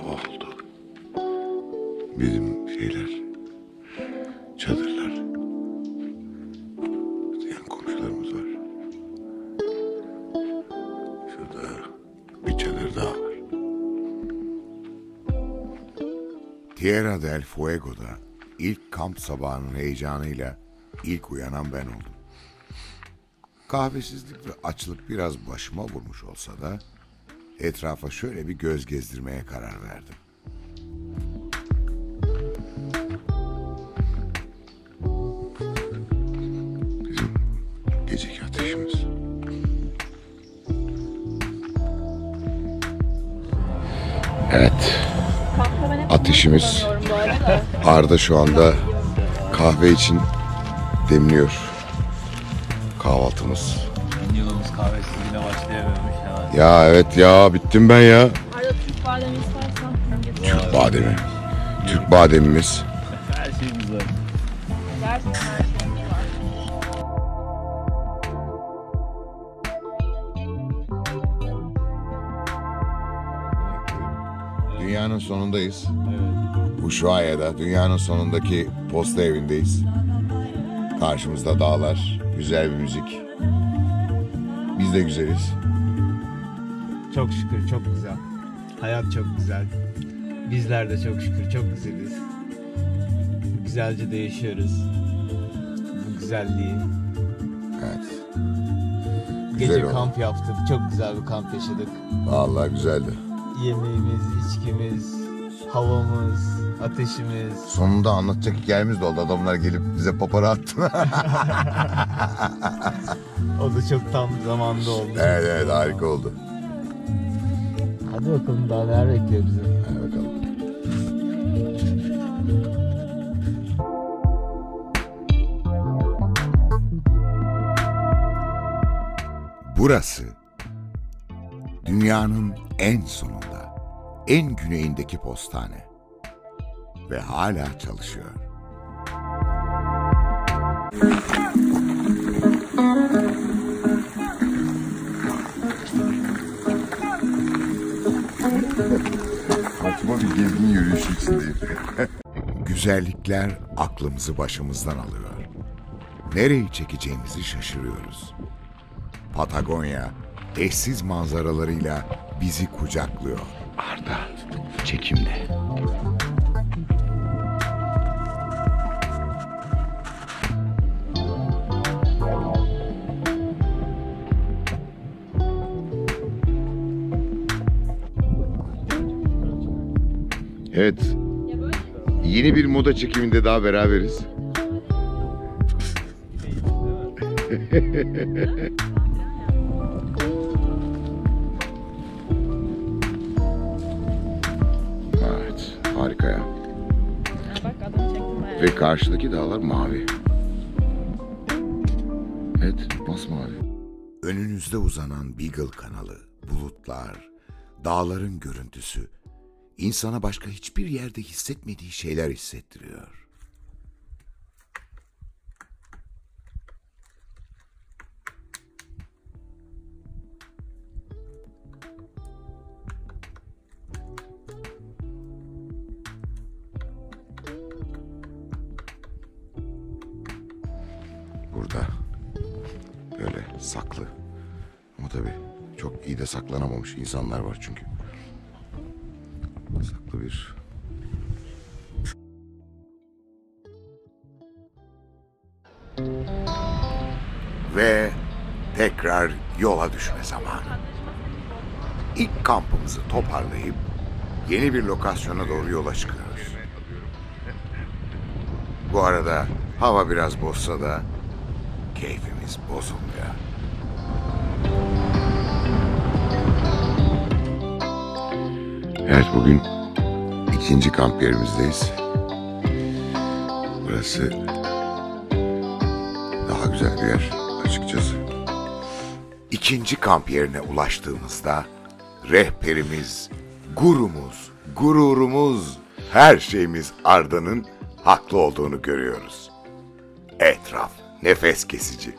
hava oldu. Bizim şeyler, çadırlar. Yan komşularımız var. Şurada bir çadır daha var. Tierra del Fuego'da ilk kamp sabahının heyecanıyla ilk uyanan ben oldum. Kahvesizlik ve açlık biraz başıma vurmuş olsa da etrafa şöyle bir göz gezdirmeye karar verdim. Bizim geceki ateşimiz. Evet. Ateşimiz Arda şu anda kahve için demliyor. Kahvaltımız. Yılımız kahvesiz yine başlayamamış hemen. Ya evet ya bittim ben ya. Arada Türk bademi istersen. Türk bademi. Türk bademimiz. Her şeyimiz var. Gerçekten her şeyimiz var. Dünyanın sonundayız. Evet. Ushuaia'da dünyanın sonundaki posta evindeyiz. Karşımızda dağlar, güzel bir müzik. Biz de güzeliz. Çok şükür çok güzel. Hayat çok güzel. Bizler de çok şükür çok güzeliz. Güzelce de yaşıyoruz. Bu güzelliği. Evet. Gece Güzel oldu. kamp yaptık. Çok güzel bir kamp yaşadık. Vallahi güzeldi. Yemeğimiz, içkimiz, havamız, ateşimiz. Sonunda anlatacak hikayemiz de oldu. Adamlar gelip bize papara attı. O da çok tam zamanında oldu. evet evet harika oldu. Hadi bakalım daha neler bekliyor bizi. Hadi bakalım. Burası dünyanın en sonunda, en güneyindeki postane ve hala çalışıyor. Saçma bir gezgin yürüyüşü içindeyim. Güzellikler aklımızı başımızdan alıyor. Nereyi çekeceğimizi şaşırıyoruz. Patagonya eşsiz manzaralarıyla bizi kucaklıyor. Arda çekimle. Evet. Yeni bir moda çekiminde daha beraberiz. Ve karşıdaki dağlar mavi. Evet, masmavi. Önünüzde uzanan Beagle kanalı, bulutlar, dağların görüntüsü insana başka hiçbir yerde hissetmediği şeyler hissettiriyor. Saklı ama tabii çok iyi de saklanamamış insanlar var çünkü. Saklı bir Ve tekrar yola düşme zamanı. İlk kampımızı toparlayıp yeni bir lokasyona doğru yola çıkıyoruz. Bu arada hava biraz bozsa da keyfimiz bozulmuyor. Evet bugün ikinci kamp yerimizdeyiz. Burası daha güzel bir yer açıkçası. İkinci kamp yerine ulaştığımızda rehberimiz, gurumuz, gururumuz, her şeyimiz Arda'nın haklı olduğunu görüyoruz. Etraf nefes kesici.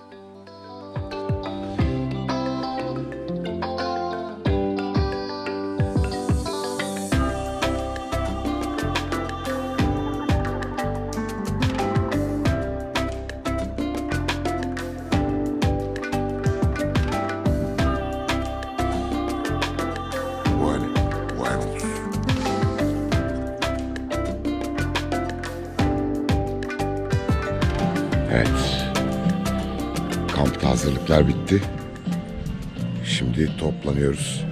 Hazırlıklar bitti. Şimdi toplanıyoruz.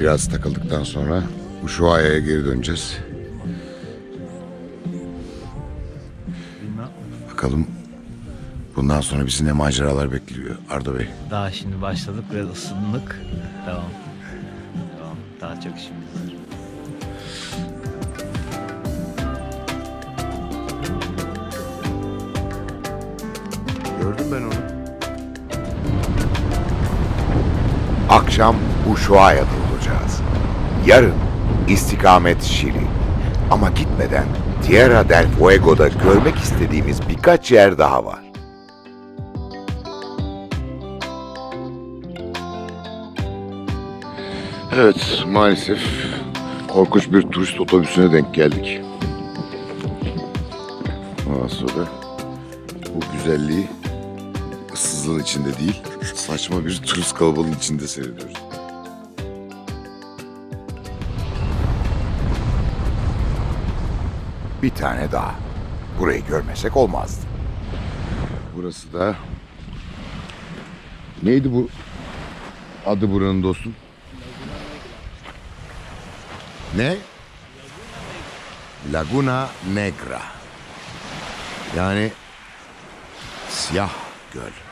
Biraz takıldıktan sonra Ushuaia'ya geri döneceğiz. Bakalım bundan sonra bizi ne maceralar bekliyor Arda Bey. Daha şimdi başladık biraz ısındık. Devam. Devam. Daha çok işimiz var. Gördüm ben onu. Akşam Ushuaia'da olacağız. Yarın istikamet Şili. Ama gitmeden Tierra del Fuego'da görmek istediğimiz birkaç yer daha var. Evet, maalesef korkunç bir turist otobüsüne denk geldik. Ondan sonra bu güzelliği ıssızlığın içinde değil, saçma bir turist kalabalığın içinde seyrediyoruz. Bir tane daha. Burayı görmesek olmazdı. Burası da... Neydi bu adı buranın dostum? Ne? Laguna Negra. Yani siyah göl.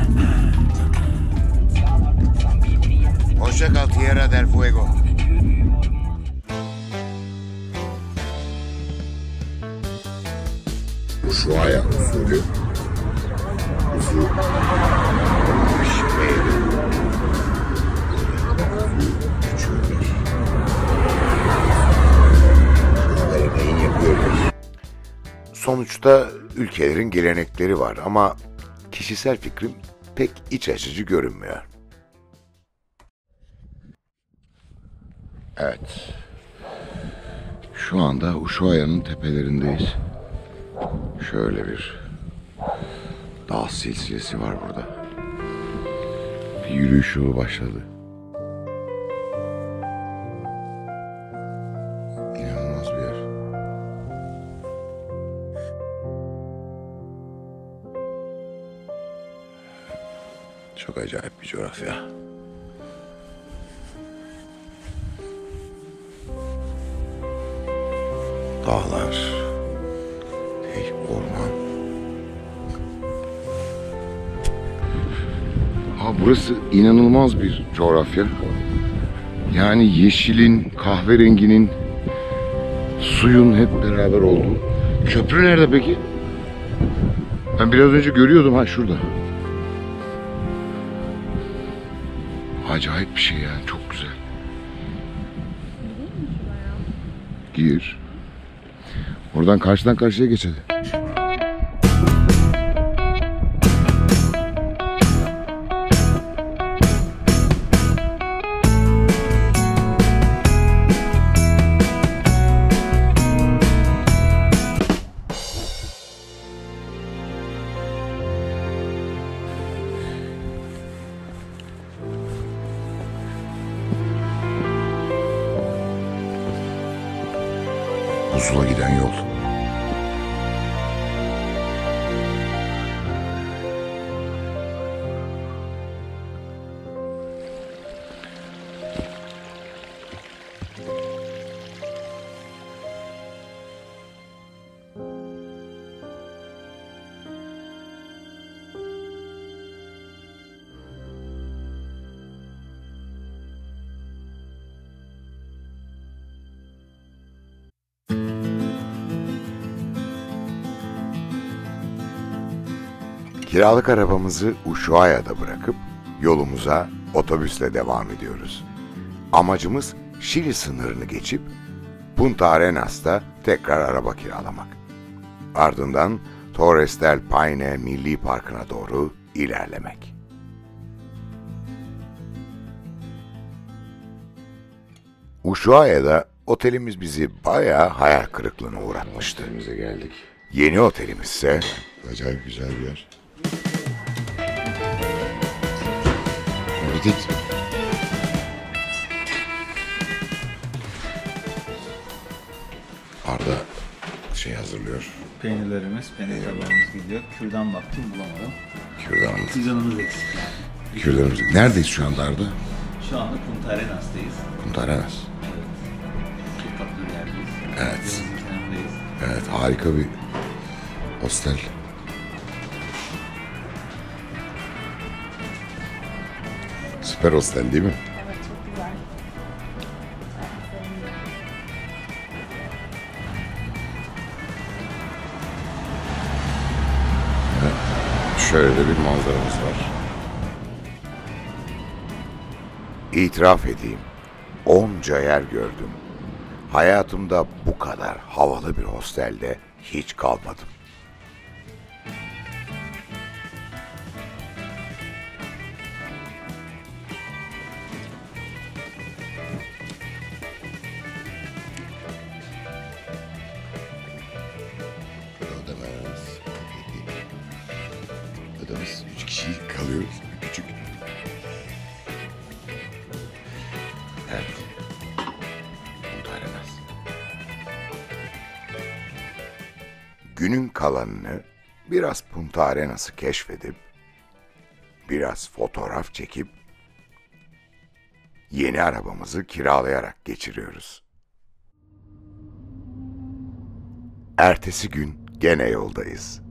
Hoşça kal Tierra del Fuego. Ushuaia usulü. Usul. Sonuçta ülkelerin gelenekleri var ama kişisel fikrim pek iç açıcı görünmüyor. Evet. Şu anda Ushuaia'nın tepelerindeyiz. Şöyle bir dağ silsilesi var burada. Bir yürüyüş başladı. İnanılmaz bir yer. Çok acayip bir coğrafya. Dağlar, hey, orman. Ha, burası inanılmaz bir coğrafya. Yani yeşilin, kahverenginin, suyun hep beraber olduğu. Köprü nerede peki? Ben biraz önce görüyordum ha şurada. Acayip bir şey yani çok güzel. Gir. Oradan karşıdan karşıya geç hadi. Pusula giden yol. Kiralık arabamızı Ushuaia'da bırakıp yolumuza otobüsle devam ediyoruz. Amacımız Şili sınırını geçip Punta Arenas'ta tekrar araba kiralamak. Ardından Torres del Paine Milli Parkı'na doğru ilerlemek. Ushuaia'da otelimiz bizi bayağı hayal kırıklığına uğratmıştı. Otelimize geldik. Yeni otelimiz ise... Acayip güzel bir yer. Tek Arda şey hazırlıyor. Peynirlerimiz, peynir tabağımız gidiyor. Kürdan baktım bulamadım. Kürdan. Kürdanımız eksik. Kürdanımız. Neredeyiz şu anda Arda? Şu anda Punta Arenas'tayız. Punta Arenas. Evet. Çok tatlı bir yerdeyiz. Evet. Evet harika bir hostel. Süper hostel değil mi? Evet çok güzel. Şöyle de bir manzaramız var. itiraf edeyim. Onca yer gördüm. Hayatımda bu kadar havalı bir hostelde hiç kalmadım. Günün kalanını biraz Punta Arenas'ı keşfedip, biraz fotoğraf çekip, yeni arabamızı kiralayarak geçiriyoruz. Ertesi gün gene yoldayız.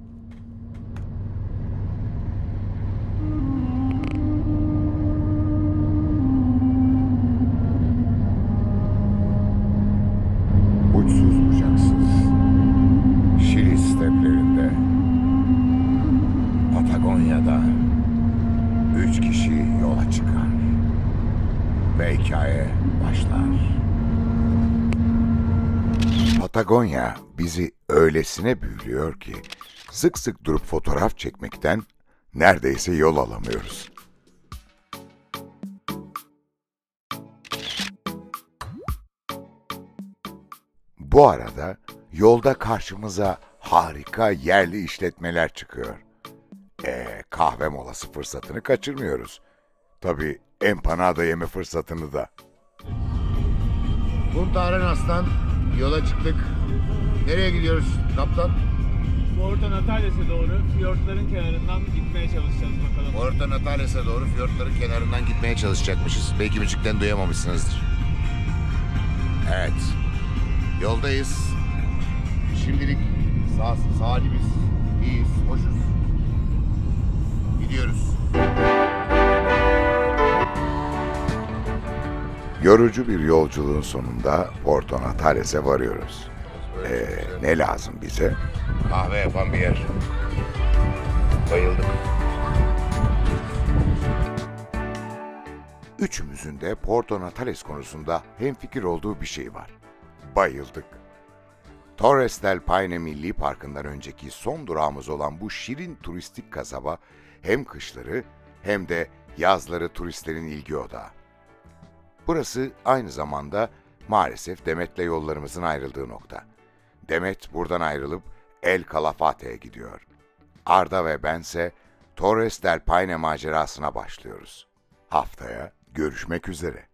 Ve hikaye başlar. Patagonya bizi öylesine büyülüyor ki sık sık durup fotoğraf çekmekten neredeyse yol alamıyoruz. Bu arada yolda karşımıza harika yerli işletmeler çıkıyor. E, kahve molası fırsatını kaçırmıyoruz. Tabii empanada yeme fırsatını da. Punta Arenas'tan yola çıktık. Nereye gidiyoruz kaptan? Porto Natales'e doğru fiyortların kenarından gitmeye çalışacağız bakalım. Orta Natales'e doğru fiyortların kenarından gitmeye çalışacakmışız. Belki müzikten duyamamışsınızdır. Evet. Yoldayız. Şimdilik sağ, salimiz, Yorucu bir yolculuğun sonunda Porto Natales'e varıyoruz. Ee, ne lazım bize? Kahve yapan bir yer. Bayıldık. Üçümüzün de Porto Natales konusunda hemfikir olduğu bir şey var. Bayıldık. Torres del Paine Milli Parkı'ndan önceki son durağımız olan bu şirin turistik kasaba hem kışları hem de yazları turistlerin ilgi odağı. Burası aynı zamanda maalesef Demet'le yollarımızın ayrıldığı nokta. Demet buradan ayrılıp El Calafate'ye gidiyor. Arda ve bense Torres del Paine macerasına başlıyoruz. Haftaya görüşmek üzere.